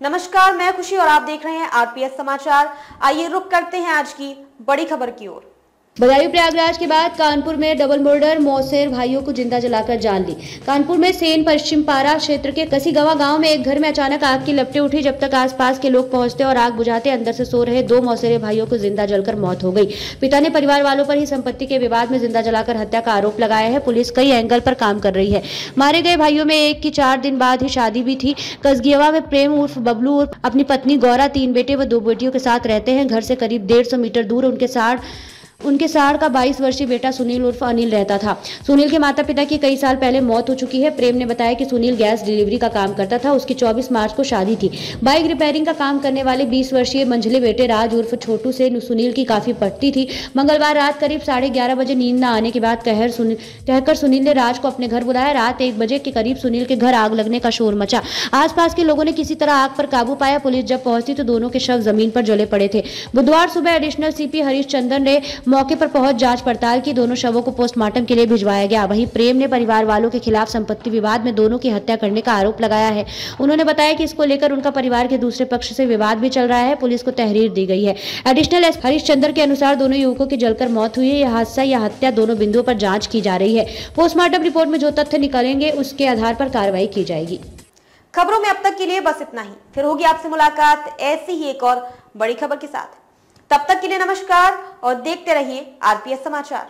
नमस्कार, मैं खुशी और आप देख रहे हैं आरपीएस समाचार। आइए रुक करते हैं आज की बड़ी खबर की ओर। बदायूं प्रयागराज के बाद कानपुर में डबल मर्डर, मौसेर भाइयों को ज़िंदा जलाकर जान ली। कानपुर में सेन पश्चिम पारा क्षेत्र के कसीगवा गाँव में एक घर में अचानक आग की लपटें उठी, जब तक आसपास के लोग पहुँचते और आग बुझाते अंदर से सो रहे दो मौसेरे भाइयों को ज़िंदा जलकर मौत हो गई। पिता ने परिवार वालों पर ही संपत्ति के विवाद में ज़िंदा जलाकर हत्या का आरोप लगाया है। पुलिस कई एंगल पर काम कर रही है। मारे गए भाइयों में एक की चार दिन बाद ही शादी भी थी। कसगियवा में प्रेम उर्फ़ बबलू उर्फ़ अपनी पत्नी गौरा, तीन बेटे व दो बेटियों के साथ रहते हैं। घर से करीब डेढ़ मीटर दूर उनके साथ उनके साढ़ का 22 वर्षीय बेटा सुनील उर्फ़ अनिल रहता था। सुनील के माता पिता की कई साल पहले मौत हो चुकी है। प्रेम ने बताया कि सुनील गैस डिलीवरी का काम करता था। उसकी 24 मार्च को शादी थी। बाइक रिपेयरिंग का काम करने वाले 20 वर्षीय मंझले बेटे राज उर्फ़ छोटू से सुनील की काफ़ी पटती थी। मंगलवार रात करीब साढ़े बजे नींद न आने के बाद कहर सुनील कहकर सुनील ने राज को अपने घर बुलाया। रात एक बजे के करीब सुनील के घर आग लगने का शोर मचा। आसपास के लोगों ने किसी तरह आग पर काबू पाया। पुलिस जब पहुँची तो दोनों के शव ज़मीन पर जले पड़े थे। बुधवार सुबह एडिशनल सीपी हरीश चंदन ने मौके पर पहुँच जाँच पड़ताल की, दोनों शवों को पोस्टमार्टम के लिए भिजवाया गया। वहीं प्रेम ने परिवार वालों के खिलाफ संपत्ति विवाद में दोनों की हत्या करने का आरोप लगाया है। उन्होंने बताया कि इसको लेकर उनका परिवार के दूसरे पक्ष से विवाद भी चल रहा है। पुलिस को तहरीर दी गई है। एडिशनल एस हरीश चंद्र के अनुसार दोनों युवकों की जलकर मौत हुई है। यह हादसा या हत्या दोनों बिंदुओं पर जाँच की जा रही है। पोस्टमार्टम रिपोर्ट में जो तथ्य निकलेंगे, उसके आधार पर कार्रवाई की जाएगी। खबरों में अब तक के लिए बस इतना ही। फिर होगी आपसे मुलाकात। ऐसी ही एक और बड़ी खबर के साथ। तब तक के लिए नमस्कार और देखते रहिए आरपीएस समाचार।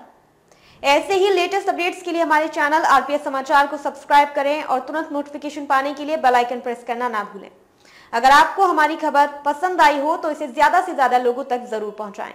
ऐसे ही लेटेस्ट अपडेट्स के लिए हमारे चैनल आरपीएस समाचार को सब्सक्राइब करें और तुरंत नोटिफिकेशन पाने के लिए बेल आइकन प्रेस करना ना भूलें। अगर आपको हमारी खबर पसंद आई हो तो इसे ज़्यादा से ज़्यादा लोगों तक ज़रूर पहुंचाएँ।